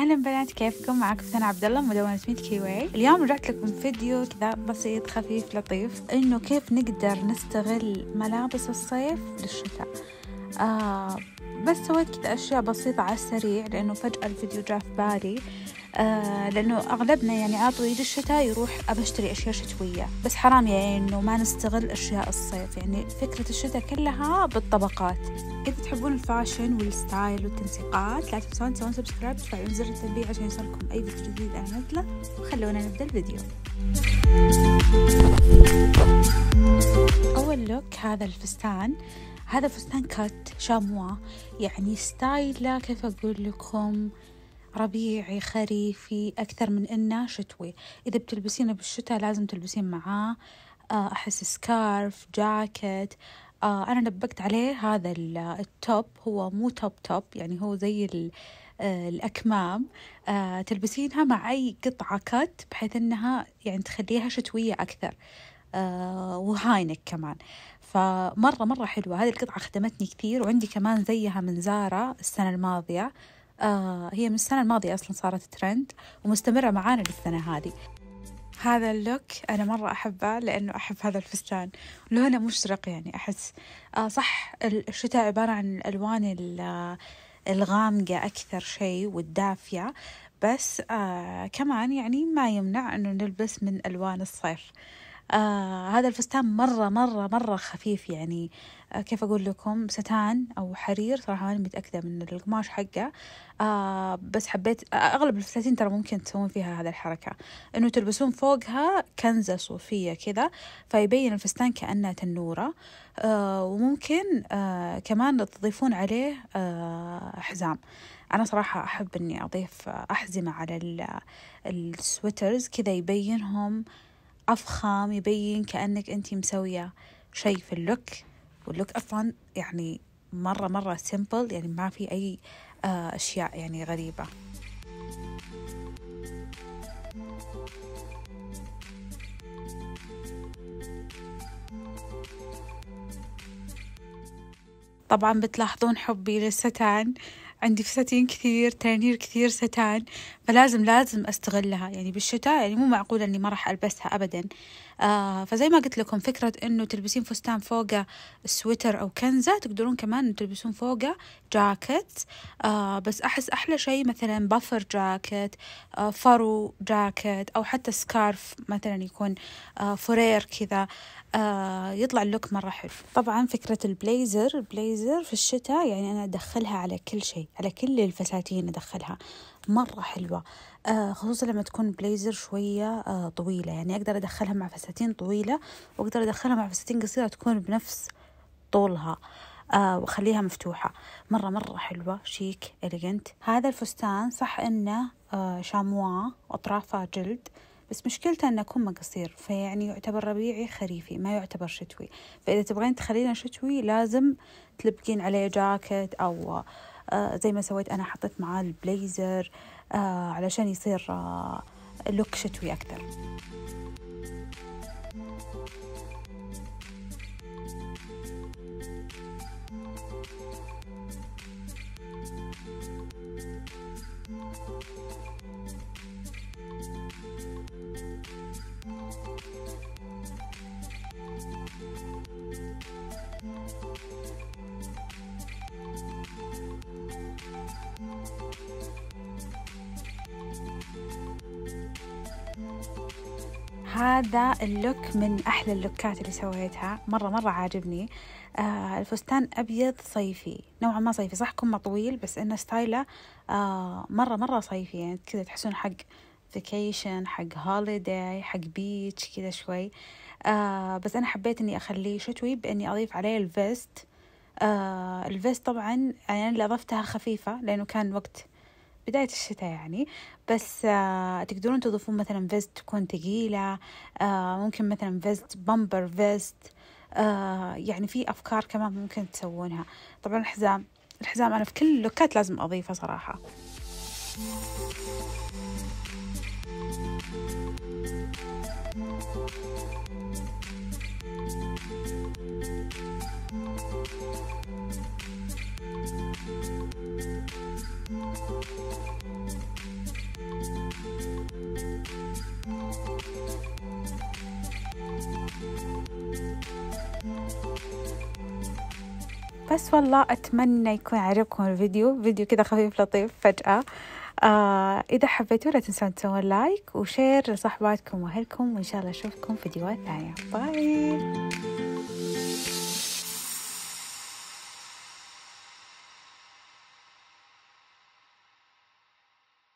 أهلا بنات كيفكم؟ معكم سنة عبد الله مدونة سميت كي واي. اليوم رجعت لكم فيديو كذا بسيط خفيف لطيف إنه كيف نقدر نستغل ملابس الصيف للشتاء. آه بس سويت كذا أشياء بسيطة على السريع لأنه فجأة الفيديو جاء في بالي. آه لأنه أغلبنا يعني عطوا الشتاء يروح أبى أشتري أشياء شتوية. بس حرام يعني إنه ما نستغل أشياء الصيف. يعني فكرة الشتاء كلها بالطبقات. إذا تحبون ال fashion وال style والتنسيقات لا تنسون تسوون subscribe وتفعلون زر التنبيه عشان يوصلكم أي فيديو جديد أنا أنزله. وخلونا نبدأ الفيديو. أول look هذا الفستان. هذا فستان cut شوي. يعني style ه كيف أقول لكم؟ ربيعي خريفي أكثر من إنه شتوي. إذا بتلبسينه بالشتاء لازم تلبسين معاه آه، أحس scarf جاكيت آه أنا طبقت عليه هذا ال top هو مو top top يعني هو زي آه الأكمام. آه تلبسينها مع أي قطعة cut بحيث إنها يعني تخليها شتوية أكثر. آه و high neck كمان. فمرة مرة حلوة. هذه القطعة خدمتني كثير وعندي كمان زيها من زارا السنة الماضية. آه هي من السنة الماضية أصلا صارت ترند ومستمرة معانا للسنة هذه. هذا اللوك أنا مرة أحبه لأنه أحب هذا الفستان. لونه مشرق يعني أحس. آه صح الشتاء عبارة عن الألوان الغامقة أكثر شيء والدافية. بس آه كمان يعني ما يمنع أنه نلبس من ألوان الصيف. آه هذا الفستان مرة مرة مرة خفيف يعني. آه كيف أقول لكم؟ ستان أو حرير صراحة ماني متأكدة من القماش حقه. آه بس حبيت آه أغلب الفساتين ترى ممكن تسوون فيها هذا الحركة. إنه تلبسون فوقها كنزة صوفية كذا فيبين الفستان كأنه تنورة. آه وممكن آه كمان تضيفون عليه آه حزام. أنا صراحة أحب إني أضيف أحزمة على ال sweaters كذا يبينهم أفخم يبين كأنك أنتي مسوية شيء في ال look. وال look أصلا يعني مرة مرة simple يعني ما في أي آه، أشياء يعني غريبة. طبعا بتلاحظون حبي للستان. عندي فساتين كثير تنانير كثير ستان فلازم لازم أستغلها. يعني بالشتاء يعني مو معقول إني ما راح ألبسها ابدا. آه فزي ما قلت لكم فكرة إنه تلبسين فستان فوقه سويتر أو كنزة تقدرون كمان تلبسون فوقه جاكيت. آه بس أحس أحلى شيء مثلا puffer jacket آه فرو جاكيت أو حتى scarf مثلا يكون آه fur كذا. آه يطلع ال look مرة حلو. طبعا فكرة ال blazer ال blazer في الشتاء يعني أنا أدخلها على كل شيء على كل الفساتين أدخلها. مرة حلوة. آه خصوصا لما تكون بليزر شوية آه طويلة. يعني أقدر أدخلها مع فساتين طويلة وأقدر أدخلها مع فساتين قصيرة تكون بنفس طولها آه وخليها مفتوحة. مرة مرة حلوة. شيك إليجنت هذا الفستان صح إنه آه شاموا وأطرافه جلد. بس مشكلته إنه كم قصير فيعني يعتبر ربيعي خريفي ما يعتبر شتوي. فإذا تبغين تخلينه شتوي لازم تلبقين عليه جاكيت أو آه زي ما سويت أنا حطيت معاه البليزر آه علشان يصير آه لوك شتوي أكثر. هذا ال look من أحلى اللوكات اللي سويتها. مرة مرة عاجبني. آه الفستان أبيض صيفي. نوعا ما صيفي. صح كمه طويل بس إنه style ه آه مرة مرة صيفي. يعني كذا تحسون حق vacation حق holiday حق beach كذا شوي. آه بس أنا حبيت إني أخليه شتوي بإني أضيف عليه ال vest. آه ال vest طبعا يعني اللي أضفتها خفيفة لأنه كان وقت بداية الشتاء يعني. بس آه تقدرون تضيفون مثلا vest تكون ثقيلة آه ممكن مثلا vest puffer vest آه يعني في أفكار كمان ممكن تسوونها. طبعا الحزام الحزام أنا في كل اللوكات لازم أضيفه صراحة. بس والله أتمنى يكون عجبكم الفيديو. فيديو كذا خفيف لطيف فجأة. آه إذا حبيتوا لا تنسون تسوون like و share لصحباتكم وأهلكم. وإن شاء الله أشوفكم فيديوهات ثانية. bye.